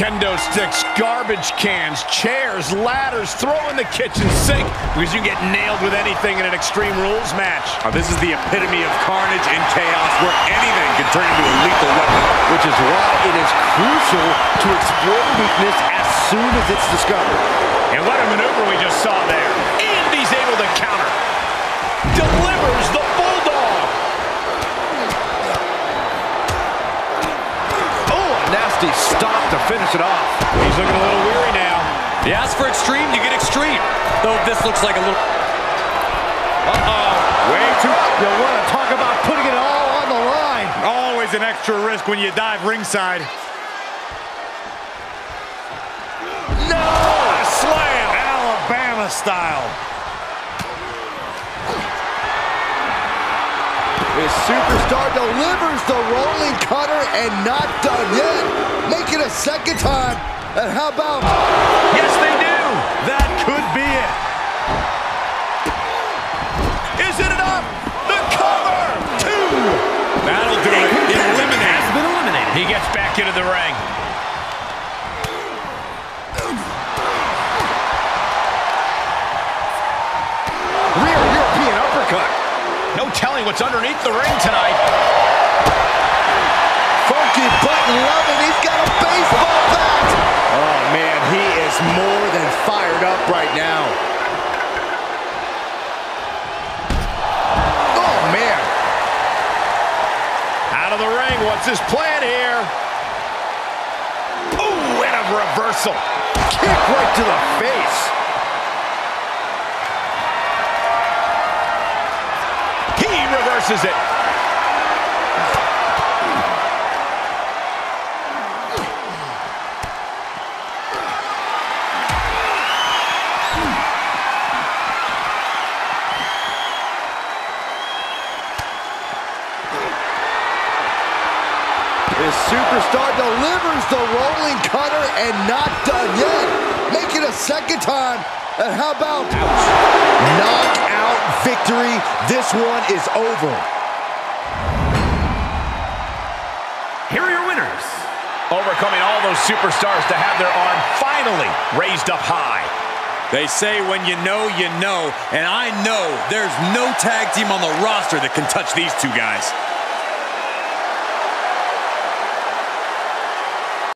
kendo sticks, garbage cans, chairs, ladders, throw in the kitchen sink because you get nailed with anything in an Extreme Rules match. This is the epitome of carnage and chaos where anything can turn into a lethal weapon. Which is why it is crucial to explore weakness as soon as it's discovered. And what a maneuver we just saw there. Andy's able to counter. Nasty stop to finish it off. He's looking a little weary now. You ask for extreme, you get extreme. Though this looks like a little... Uh-oh. Way too... You want to talk about putting it all on the line. Always an extra risk when you dive ringside. No! Slam. Alabama style. His superstar delivers the rolling cutter and not done yet. Make it a second time. And how about... Yes, they do. That could be it. Is it enough? The cover. Two. That'll do it. Eliminate. Has been eliminated. He gets back into the ring. Telling what's underneath the ring tonight. Funky button loving. He's got a baseball bat. Oh, man, he is more than fired up right now. Oh, man. Out of the ring. What's his plan here? Ooh, and a reversal. Kick right to the face. Reverses it. His superstar delivers the rolling cutter and not done yet. Make it a second time. And how about knockout victory? This one is over. Here are your winners. Overcoming all those superstars to have their arm finally raised up high. They say when you know, you know. And I know there's no tag team on the roster that can touch these two guys.